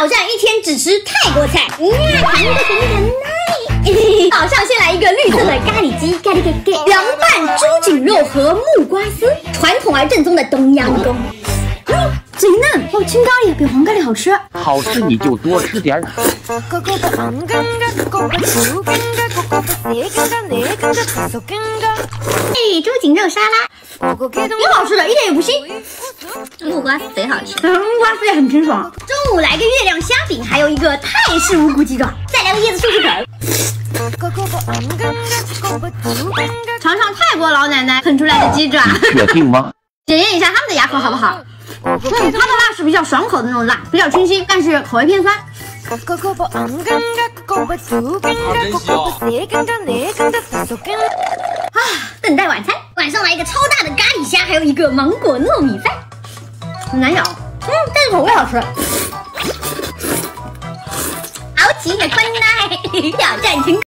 挑战一天只吃泰国菜，嗯，韩国甜甜奶。早上先来一个绿色的咖喱鸡，咖喱咖喱，凉拌猪颈肉和木瓜丝，传统而正宗的东阳宫。嗯，贼嫩哦，青咖喱比黄咖喱好吃。好吃你就多吃点儿。哎，猪颈肉沙拉，挺好吃的，一点也不腥。木瓜丝贼好吃，木瓜丝也很清爽。中午来个月亮虾饼，还有一个泰式无骨鸡爪，再来个椰子漱漱口。尝尝泰国老奶奶啃出来的鸡爪，确定吗？检验一下他们的牙口好不好？嗯，它的辣是比较爽口的那种辣，比较清新，但是口味偏酸。啊，等待晚餐，晚上来一个超大的咖喱虾，还有一个芒果糯米饭，很难咬，嗯，但是口味好吃。好奇的困难挑战成功。